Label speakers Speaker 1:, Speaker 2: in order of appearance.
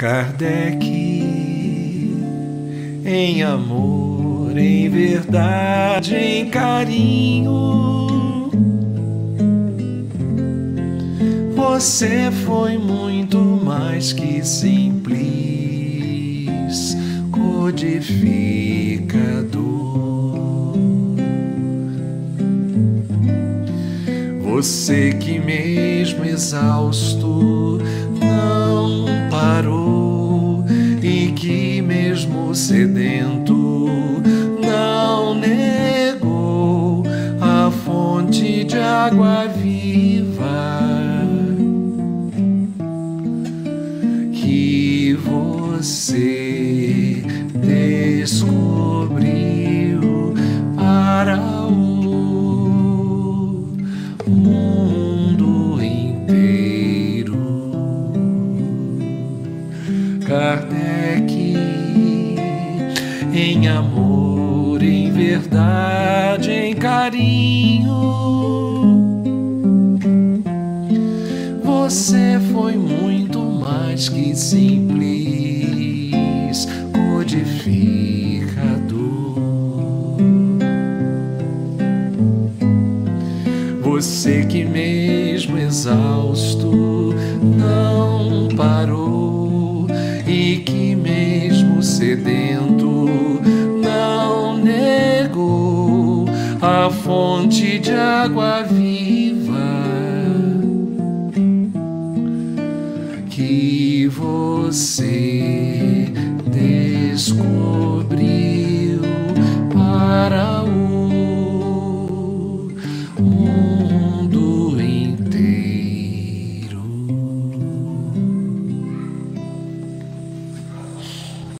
Speaker 1: Kardec, em amor, em verdade, em carinho. Você foi muito mais que simples codificador. Você que mesmo exausto não sedento não negou a fonte de água viva. Que você descobriu para o mundo em amor, em verdade, em carinho. Você foi muito mais que simples codificador. Você que mesmo exausto fonte de água viva que você.